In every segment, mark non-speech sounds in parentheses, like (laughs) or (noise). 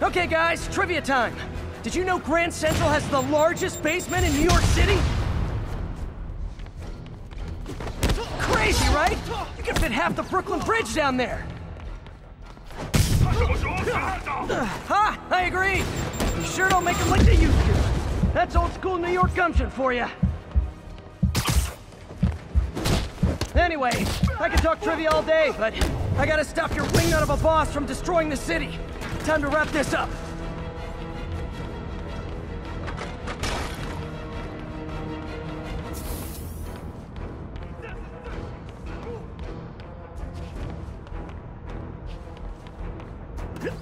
Okay, guys, trivia time. Did you know Grand Central has the largest basement in New York City? Crazy, right? You can fit half the Brooklyn Bridge down there. Ha! I agree. You sure don't make them like they used to. That's old school New York gumption for you. Anyway, I could talk trivia all day, but I gotta stop your wingnut of a boss from destroying the city. Time to wrap this up. His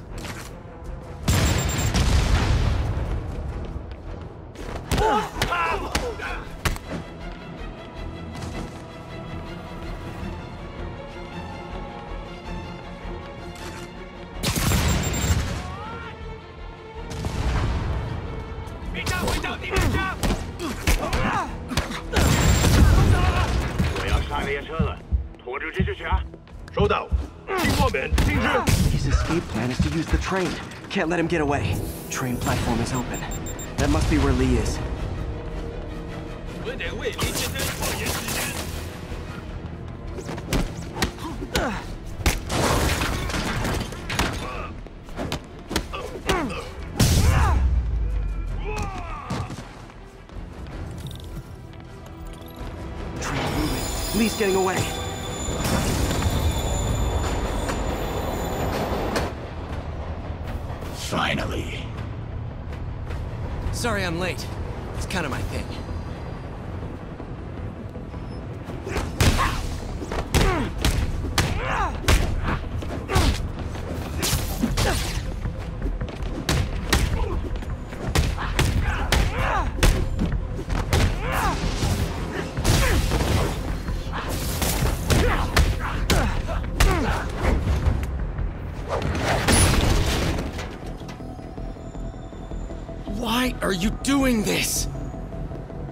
the train. Can't let him get away. Train platform is open. That must be where Li is. Li's getting away. Finally. Sorry I'm late. It's kind of my thing. Doing this?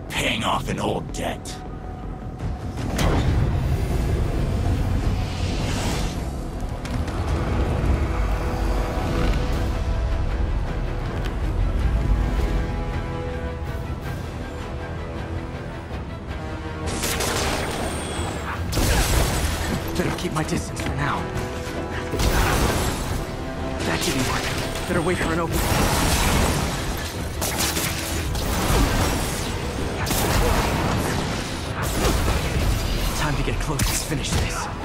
Paying off an old debt. Better keep my distance for now. That didn't work. Better wait for an opening. Let's finish this.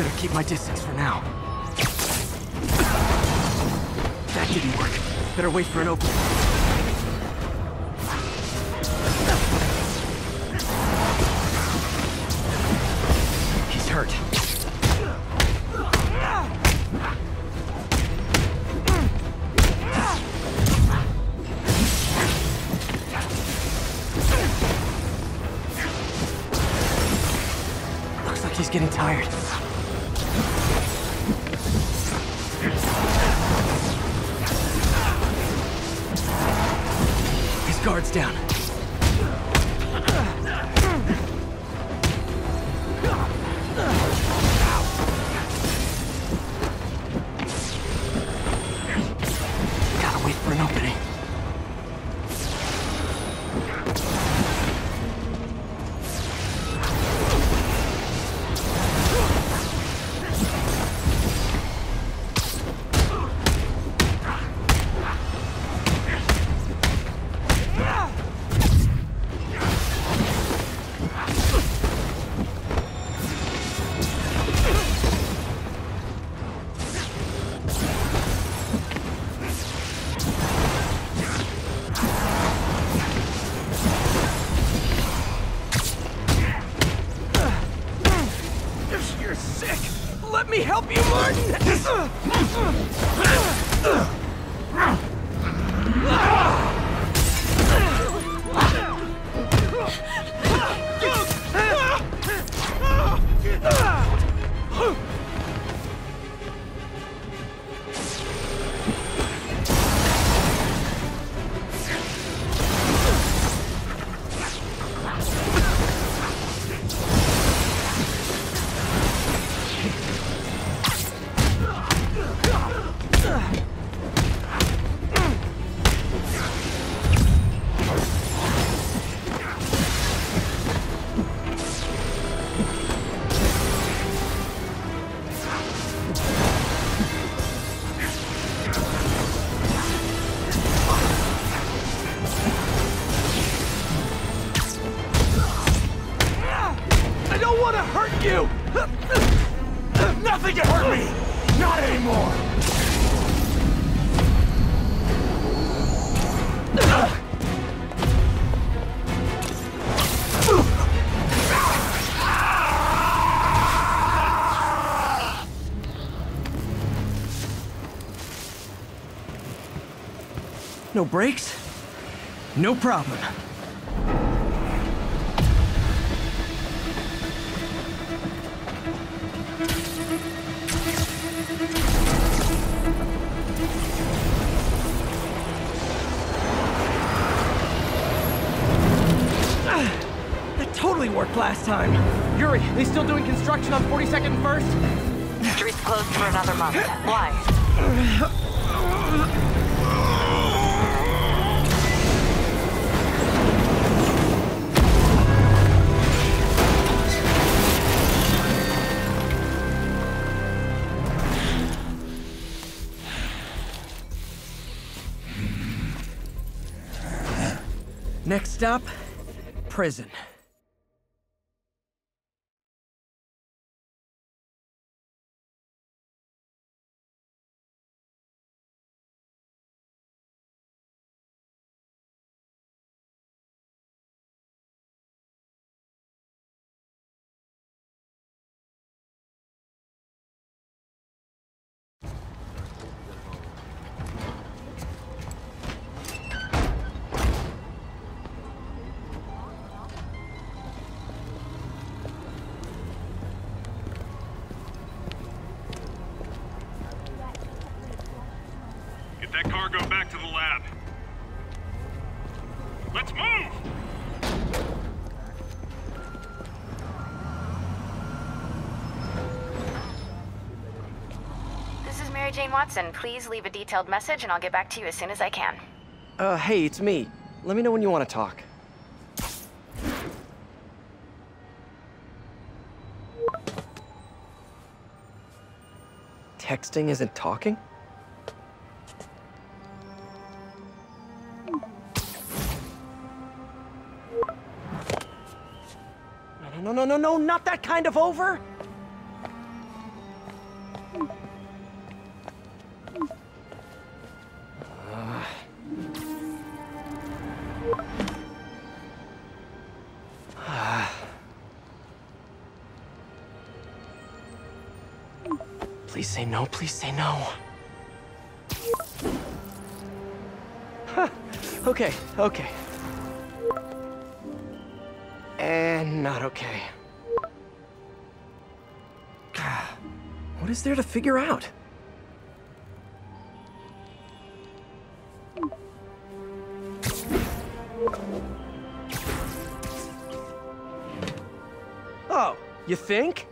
Better keep my distance for now. That didn't work. Better wait for an opening. He's hurt. Looks like he's getting tired. Don't want to hurt you! Nothing can hurt me! Not anymore! No brakes? No problem. Time. Yuri, they still doing construction on 42nd and 1st? Street's closed for another month. Why? Next stop, prison. To the lab. Let's move! This is Mary Jane Watson. Please leave a detailed message and I'll get back to you as soon as I can. Uh, hey, it's me. Let me know when you want to talk. Texting isn't talking? Not that kind of over! Please say no, please say no. Huh, okay, okay. And not okay. What is there to figure out? Oh, you think?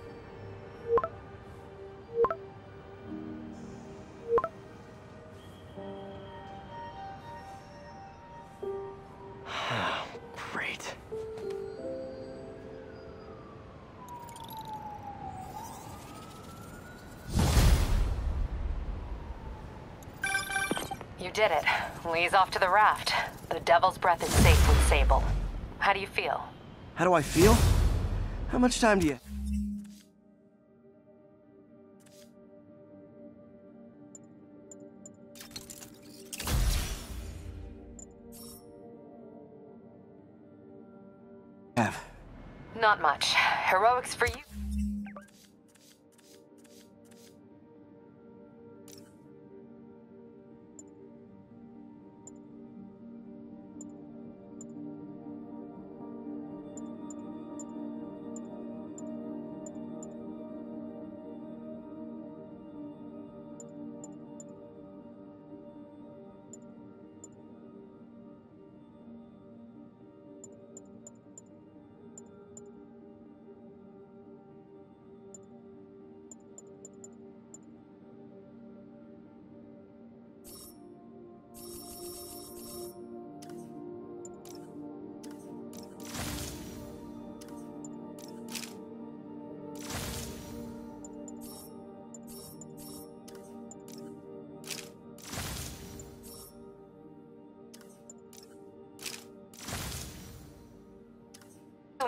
You did it. Li's off to the raft. The Devil's Breath is safe with Sable. How do you feel? How do I feel? How much time do you... have? Not much. Heroics for you.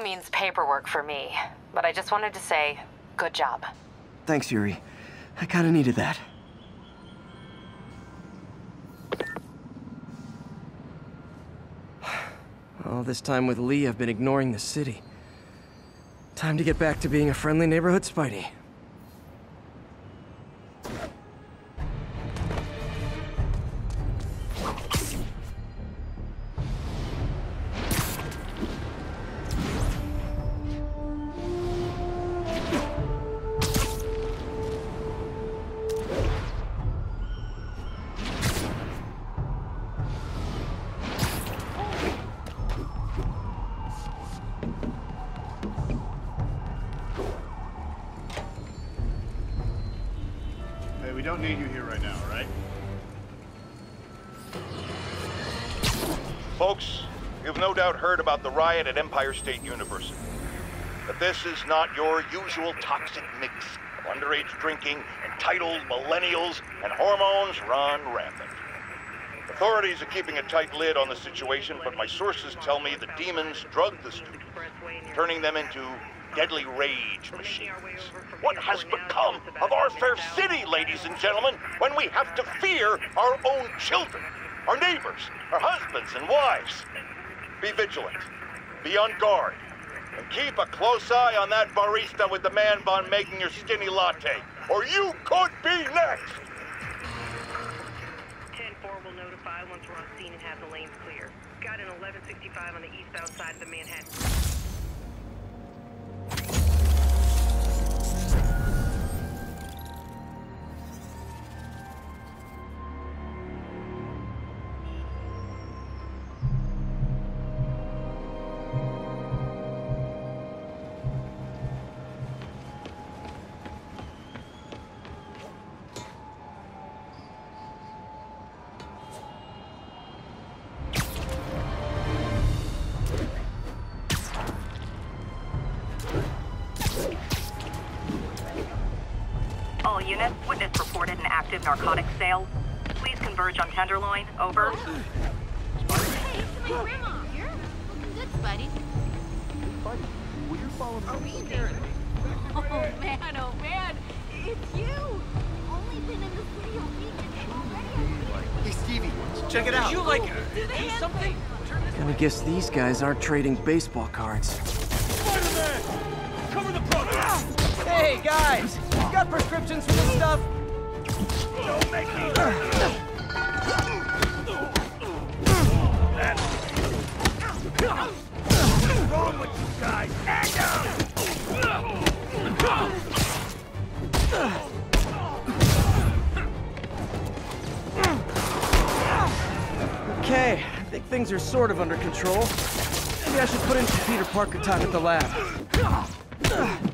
Means paperwork for me, but I just wanted to say, good job. Thanks, Yuri. I kinda needed that. (sighs) All this time with Li, I've been ignoring the city. Time to get back to being a friendly neighborhood Spidey. Folks, you've no doubt heard about the riot at Empire State University. But this is not your usual toxic mix of underage drinking, entitled millennials, and hormones run rampant. Authorities are keeping a tight lid on the situation, but my sources tell me the demons drugged the students, turning them into deadly rage machines. What has become of our fair city, ladies and gentlemen, when we have to fear our own children, our neighbors, our husbands and wives? Be vigilant, be on guard, and keep a close eye on that barista with the man bun making your skinny latte, or you could be next! 10-4 will notify once we're on scene and have the lanes clear. Got an 1165 on the eastbound side of the Manhattan. Active narcotics sale. Please converge on Tenderloin. Over. Hey, it's my grandma. You're looking good, Spidey. Buddy, will you follow me? Are we there? Oh man, oh man, it's you. Only been in the city a week and already Hey, Stevie, check it out. You like Do they do something? Gonna guess these guys aren't trading baseball cards. Spider-Man! Cover the progress! Hey guys, you got prescriptions for this stuff? Okay, I think things are sort of under control. Maybe I should put in some Peter Parker time at the lab.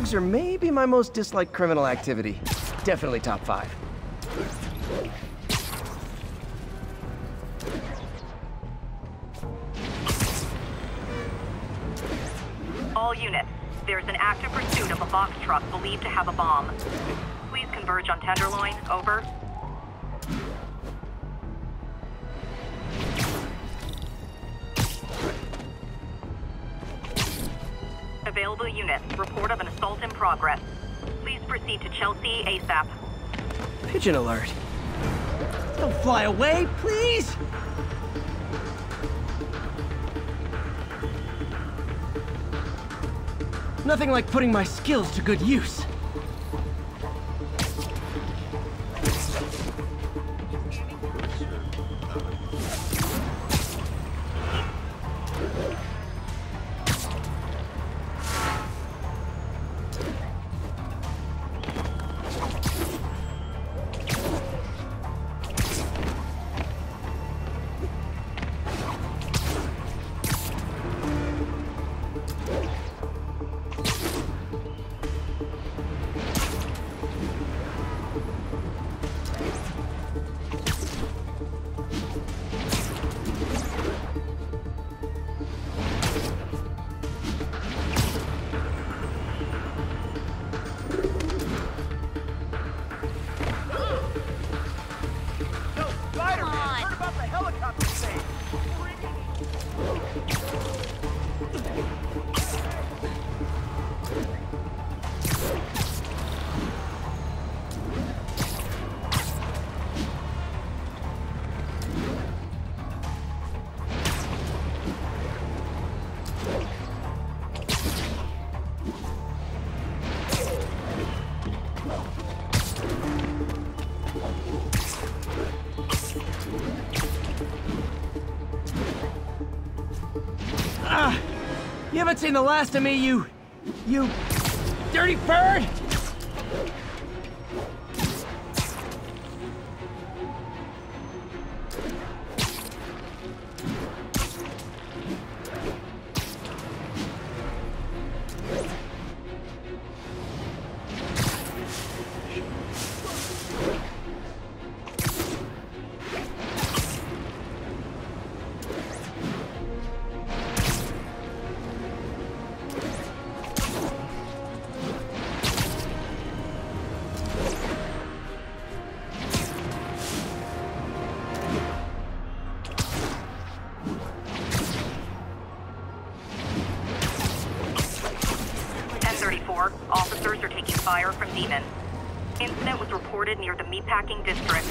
Drugs are maybe my most disliked criminal activity. Definitely top five. All units, there's an active pursuit of a box truck believed to have a bomb. Please converge on Tenderloin. Over. Progress. Please proceed to Chelsea ASAP. Pigeon alert. Don't fly away, please! Nothing like putting my skills to good use. Haven't seen the last of me, you... you... dirty bird! Near the meatpacking district.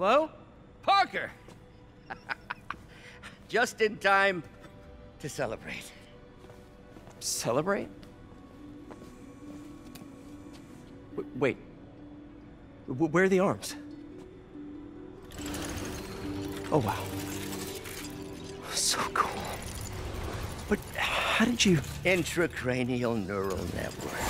Hello? Parker! (laughs) Just in time to celebrate. Celebrate? W wait. W where are the arms? Oh, wow. So cool. But how did you... Intracranial neural network.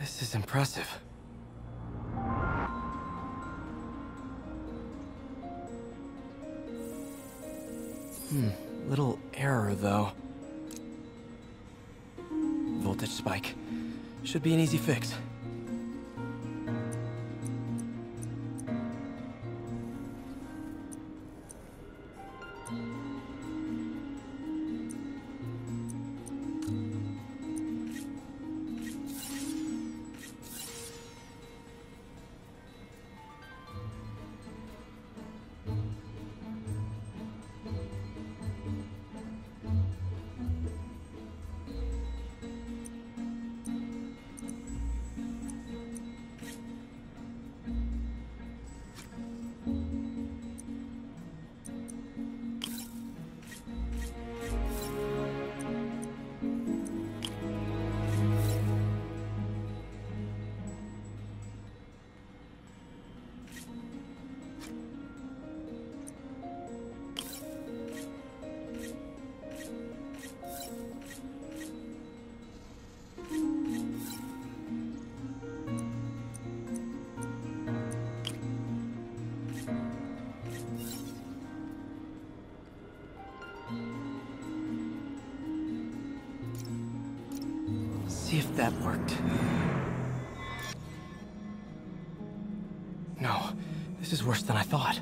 This is impressive. Hmm, little error though. Voltage spike. Should be an easy fix. That worked. No, this is worse than I thought.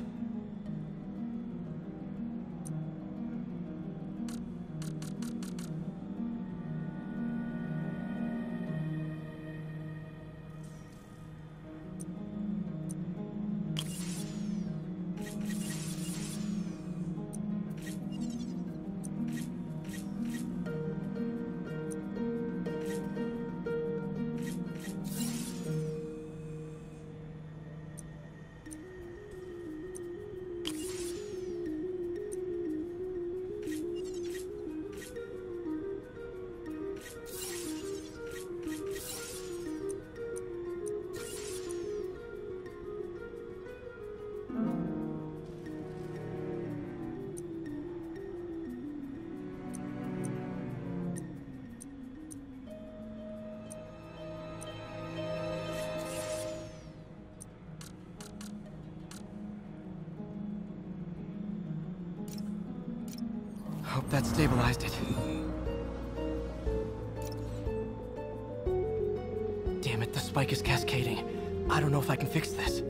That stabilized it. Damn it, the spike is cascading. I don't know if I can fix this.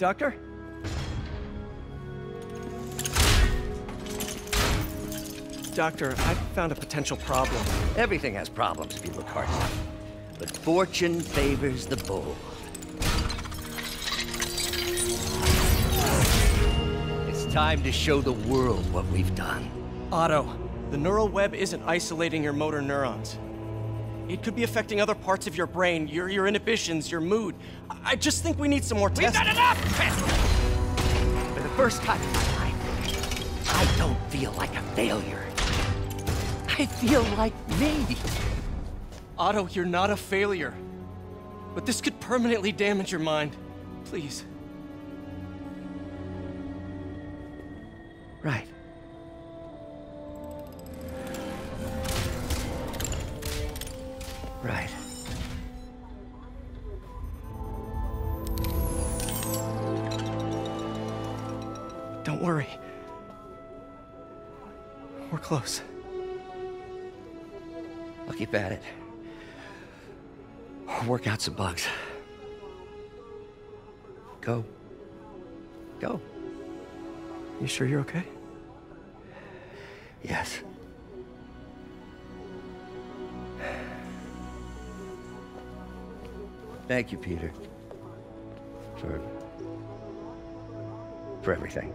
Doctor? Doctor, I found a potential problem. Everything has problems if you look hard enough. But fortune favors the bold. It's time to show the world what we've done. Otto, the neural web isn't isolating your motor neurons. It could be affecting other parts of your brain, your, your inhibitions, your mood. I just think we need some more tests. We've done enough testing! For the first time in my life, I don't feel like a failure. I feel like me. Otto, you're not a failure. But this could permanently damage your mind. Please. Out some bugs. Go. Go. You sure you're okay? Yes. Thank you, Peter. For. for everything.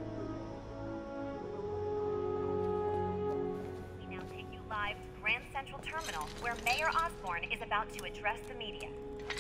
We now take you live to Grand Central Terminal, where Mayor Osborn is about to address the media.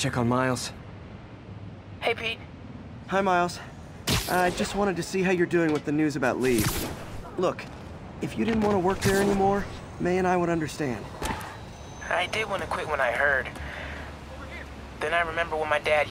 Check on Miles. Hey, Pete. Hi, Miles. I just wanted to see how you're doing with the news about Li. Look, if you didn't want to work there anymore, May and I would understand. I did want to quit when I heard. Then I remember when my dad